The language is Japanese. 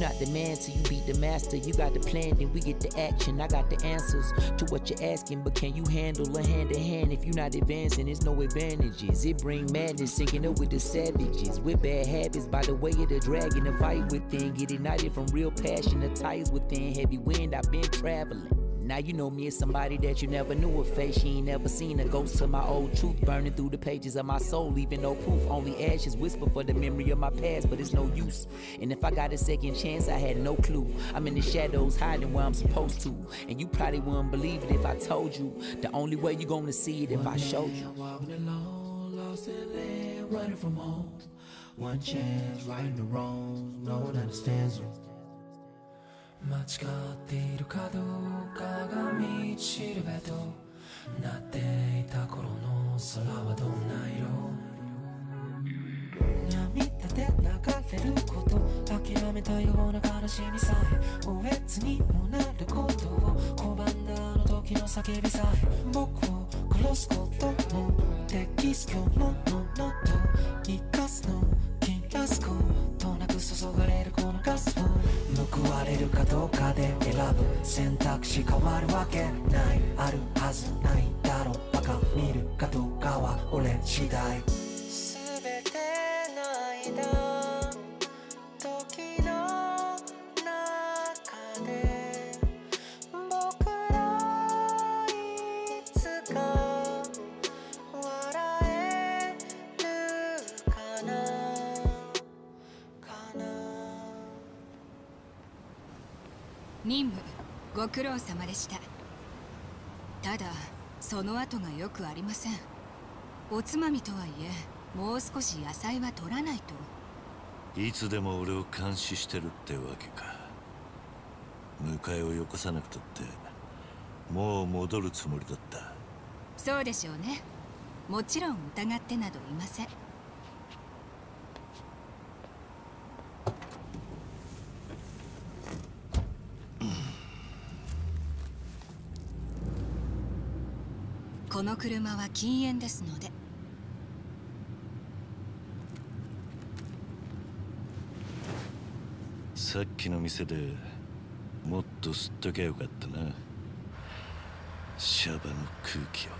not the man till you beat the master. You got the plan, then we get the action. I got the answers to what you're asking, but can you handle a hand to hand if you're not advancing? There's no advantages. It bring madness, sinking up with the savages. With bad habits, by the way of the dragon, the fight within. Get ignited from real passion, the ties within. Heavy wind, I've been traveling. Now you know me as somebody that you never knew a face. She ain't never seen a ghost of my old truth burning through the pages of my soul, leaving no proof. Only ashes whisper for the memory of my past, but it's no use. And if I got a second chance, I had no clue. I'm in the shadows, hiding where I'm supposed to. And you probably wouldn't believe it if I told you. The only way you're gonna see it if I showed you. Walking alone, lost in land, running from home. One chance, righting the wrongs, no one understands you. 間違っているかどうかが道しるべとなっていた頃の空はどんな色？涙で流れること諦めたような悲しみさえおえつにもなることを拒んだあの時の叫びさえ僕を殺すこともできす今日のものと生かすのるかどうかで選ぶ選択肢変わるわけない。あるはずないだろう。バカ見るかどうかは俺次第。任務ご苦労様でした。ただその後がよくありません。おつまみとはいえもう少し野菜は取らないと。いつでも俺を監視してるってわけか。迎えをよこさなくとってもう戻るつもりだった。そうでしょうね。もちろん疑ってなどいませんこの車は禁煙ですので。さっきの店でもっと吸っときゃよかったな。シャバの空気を。